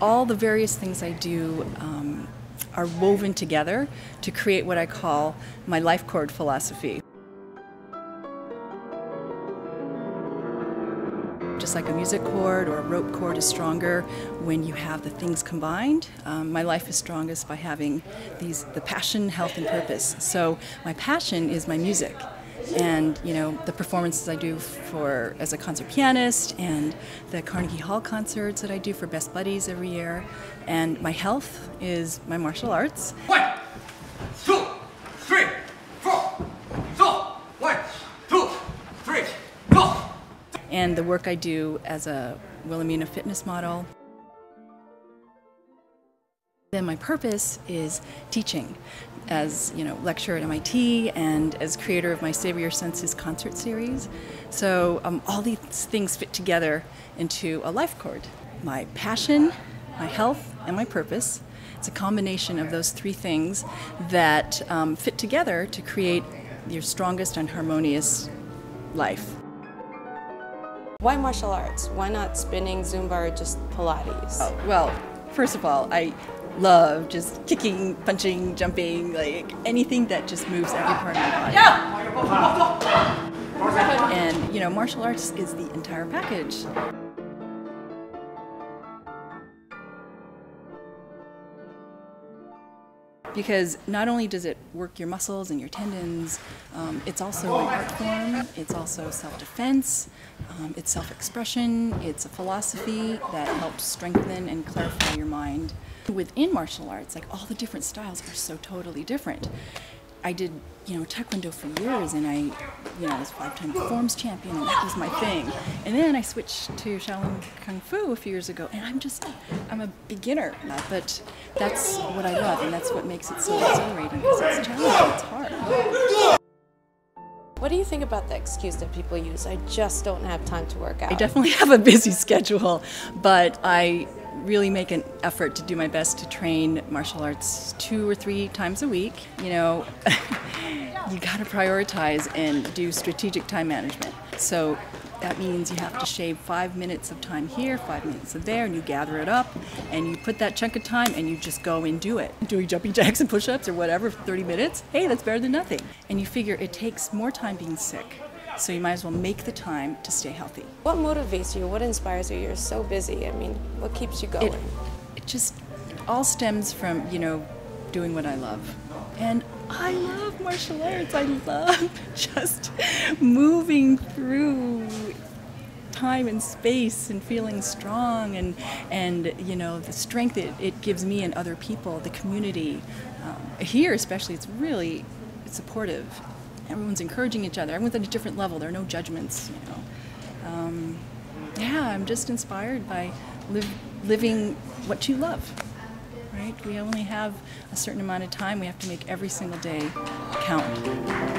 all the various things I do um, are woven together to create what I call my life chord philosophy. Just like a music chord or a rope chord is stronger when you have the things combined, um, my life is strongest by having these the passion, health, and purpose. So my passion is my music and you know the performances I do for as a concert pianist and the Carnegie Hall concerts that I do for Best Buddies every year and my health is my martial arts. One, two, three, four. So one, two, three, go. And the work I do as a Wilhelmina fitness model. Then my purpose is teaching as you know lecturer at MIT and as creator of my Savor Your Senses concert series. So um, all these things fit together into a life chord. My passion, my health, and my purpose. It's a combination of those three things that um, fit together to create your strongest and harmonious life. Why martial arts? Why not spinning, Zumba, or just Pilates? Oh, well, first of all, I love just kicking, punching, jumping, like anything that just moves every part of my body. And you know, martial arts is the entire package. Because not only does it work your muscles and your tendons, um, it's also an art form, it's also self defense, um, it's self expression, it's a philosophy that helps strengthen and clarify your mind. Within martial arts, like all the different styles are so totally different. I did, you know, taekwondo for years, and I, you know, was five-time forms champion, and that was my thing. And then I switched to Shaolin Kung Fu a few years ago, and I'm just, I'm a beginner, but that's what I love, and that's what makes it so exhilarating because it's challenging, it's hard. What do you think about the excuse that people use? I just don't have time to work out. I definitely have a busy schedule, but I really make an effort to do my best to train martial arts two or three times a week. You know, you got to prioritize and do strategic time management. So that means you have to shave five minutes of time here, five minutes of there, and you gather it up, and you put that chunk of time, and you just go and do it. Doing jumping jacks and push-ups or whatever for 30 minutes, hey, that's better than nothing. And you figure it takes more time being sick so you might as well make the time to stay healthy. What motivates you? What inspires you? You're so busy. I mean, what keeps you going? It, it just all stems from, you know, doing what I love. And I love martial arts. I love just moving through time and space and feeling strong and and you know the strength it, it gives me and other people the community um, here especially it's really supportive everyone's encouraging each other. Everyone's at a different level. There are no judgments. You know, um, yeah, I'm just inspired by living what you love. Right? We only have a certain amount of time. We have to make every single day count.